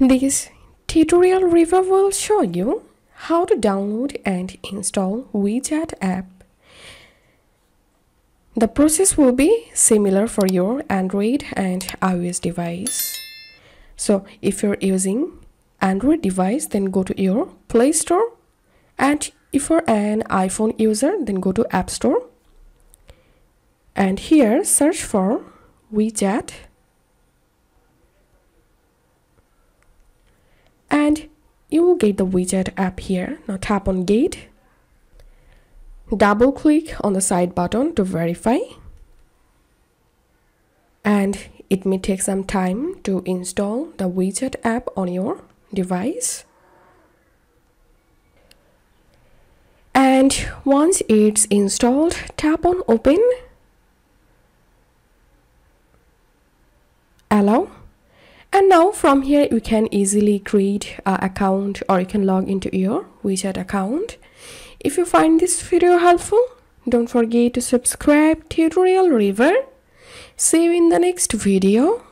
This Tutorial River will show you how to download and install WeChat app. The process will be similar for your Android and iOS device. So if you're using Android device then go to your Play Store and if you're an iPhone user then go to App Store and here search for WeChat and you will get the WeChat app here. Now tap on Get. Double click on the side button to verify. And it may take some time to install the WeChat app on your device. And once it's installed, tap on Open. Allow now from here you can easily create an account or you can log into your WeChat account. If you find this video helpful don't forget to subscribe to tutorial river. See you in the next video